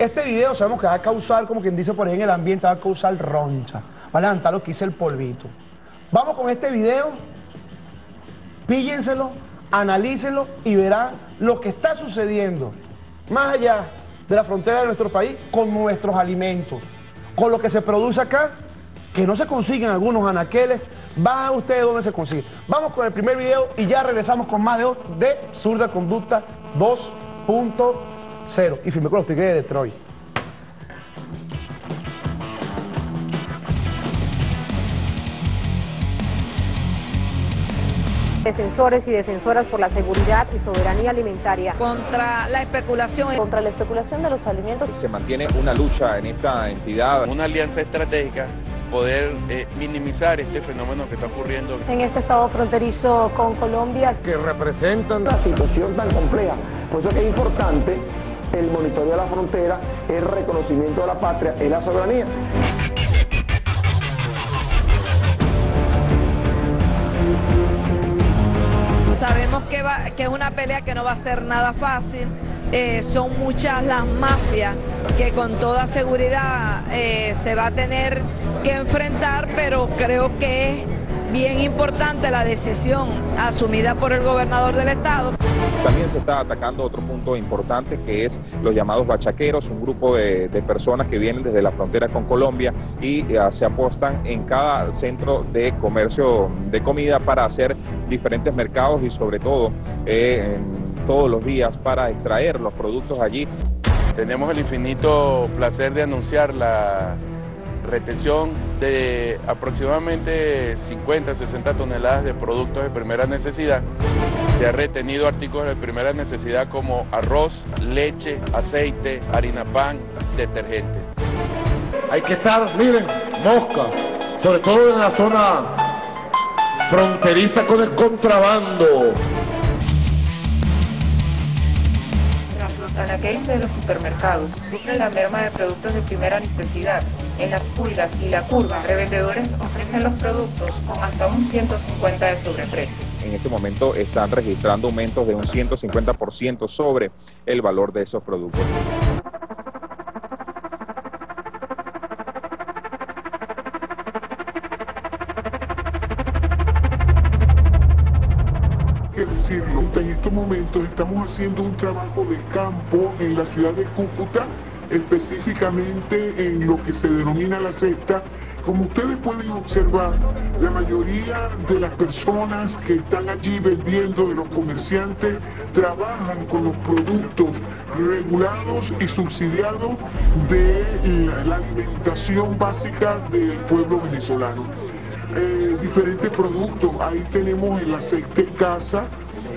Este video sabemos que va a causar, como quien dice por ahí en el ambiente, va a causar roncha. Va a levantar lo que hice el polvito. Vamos con este video, píllenselo, analícenlo y verán lo que está sucediendo más allá de la frontera de nuestro país con nuestros alimentos, con lo que se produce acá, que no se consiguen algunos anaqueles, bajan ustedes donde se consigue. Vamos con el primer video y ya regresamos con más de, de Zurda Conducta 2.0 y firme con los Tigres de Detroit. defensores y defensoras por la seguridad y soberanía alimentaria. Contra la especulación. Contra la especulación de los alimentos. Se mantiene una lucha en esta entidad. Una alianza estratégica poder eh, minimizar este fenómeno que está ocurriendo. En este estado fronterizo con Colombia. Que representan la situación tan compleja. Por eso que es importante el monitoreo de la frontera, el reconocimiento de la patria y la soberanía. Sabemos que, es una pelea que no va a ser nada fácil. Eh, son muchas las mafias que con toda seguridad eh, se va a tener que enfrentar, pero creo que es bien importante la decisión asumida por el gobernador del estado. También se está atacando otro punto importante que es los llamados bachaqueros, un grupo de, personas que vienen desde la frontera con Colombia y eh, se apostan en cada centro de comercio de comida para hacer diferentes mercados y sobre todo eh, todos los días para extraer los productos allí. Tenemos el infinito placer de anunciar la retención de aproximadamente 50, 60 toneladas de productos de primera necesidad. Se ha retenido artículos de primera necesidad como arroz, leche, aceite, harina pan, detergente. Hay que estar, miren, mosca, sobre todo en la zona fronteriza con el contrabando. Los anaqueles de los supermercados sufren la merma de productos de primera necesidad. En las pulgas y la curva, revendedores ofrecen los productos con hasta un 150 de sobreprecio. En este momento están registrando aumentos de un 150% sobre el valor de esos productos. decirlo, en estos momentos estamos haciendo un trabajo de campo en la ciudad de Cúcuta, específicamente en lo que se denomina la cesta. Como ustedes pueden observar, la mayoría de las personas que están allí vendiendo, de los comerciantes, trabajan con los productos regulados y subsidiados de la, alimentación básica del pueblo venezolano. Eh, diferentes productos, ahí tenemos el aceite casa,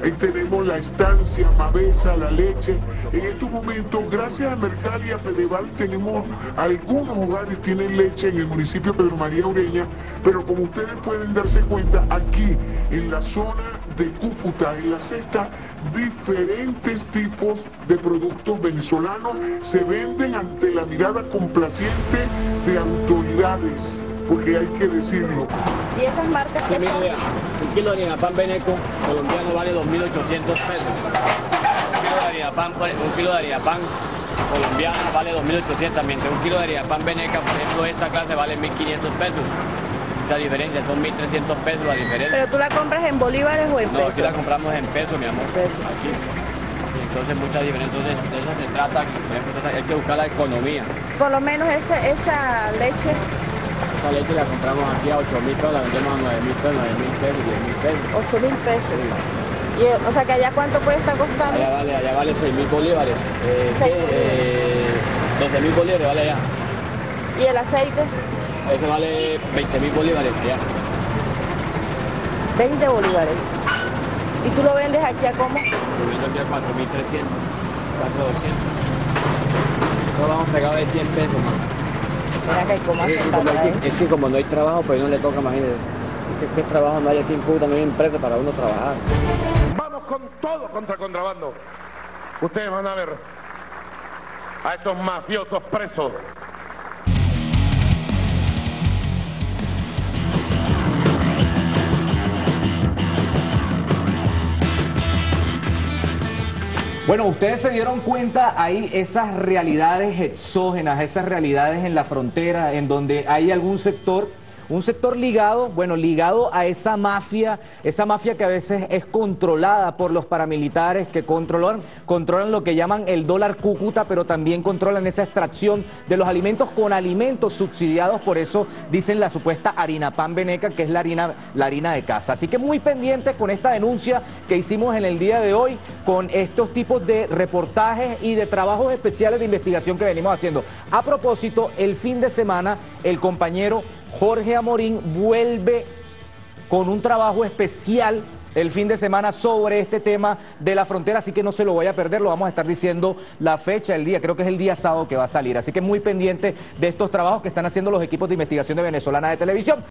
Ahí tenemos la estancia, Mavesa, la leche. En estos momentos, gracias a Mercal y a Pedeval, tenemos algunos hogares tienen leche en el municipio de Pedro María Ureña, pero como ustedes pueden darse cuenta, aquí en la zona de Cúcuta, en la cesta, diferentes tipos de productos venezolanos se venden ante la mirada complaciente de autoridades porque hay que decirlo. ¿Y esas marcas que Un kilo de harina pan Beneco colombiano vale 2.800 pesos. Un kilo de harina pan, un kilo de harina pan colombiana vale 2.800, mientras un kilo de harina pan Beneca, por ejemplo, esta clase vale 1.500 pesos. Esa diferencia, son 1.300 pesos la diferencia. ¿Pero tú la compras en bolívares o en pesos? No, aquí la compramos en pesos, mi amor. Aquí. Entonces mucha diferencia, entonces de eso se trata, hay que buscar la economía. Por lo menos esa, esa leche esa leche la compramos aquí a 8 mil pesos, la vendemos a 9 mil pesos, 9 mil pesos, 10 mil pesos. 8 mil pesos. Y, o sea que allá cuánto puede estar costando? Allá vale, allá vale 6 mil bolívares. Eh, eh, 12 mil bolívares vale allá. ¿Y el aceite? Ese vale 20 mil bolívares allá. 20 bolívares. ¿Y tú lo vendes aquí a cómo? Lo vendo aquí a 4.300, 4.200. Nosotros vamos pegados de 100 pesos más. Es que como no hay trabajo, pues no le toca más. Es que trabajo no hay aquí en Cuba, no hay empresa para uno trabajar. Vamos con todo contra contrabando. Ustedes van a ver a estos mafiosos presos. Bueno, ustedes se dieron cuenta ahí esas realidades exógenas, esas realidades en la frontera, en donde hay algún sector un sector ligado, bueno, ligado a esa mafia, esa mafia que a veces es controlada por los paramilitares que controlan, controlan lo que llaman el dólar cúcuta, pero también controlan esa extracción de los alimentos con alimentos subsidiados, por eso dicen la supuesta harina pan veneca, que es la harina, la harina de casa. Así que muy pendientes con esta denuncia que hicimos en el día de hoy, con estos tipos de reportajes y de trabajos especiales de investigación que venimos haciendo. A propósito, el fin de semana, el compañero Jorge Amorín vuelve con un trabajo especial el fin de semana sobre este tema de la frontera, así que no se lo voy a perder, lo vamos a estar diciendo la fecha, el día, creo que es el día sábado que va a salir, así que muy pendiente de estos trabajos que están haciendo los equipos de investigación de Venezolana de Televisión.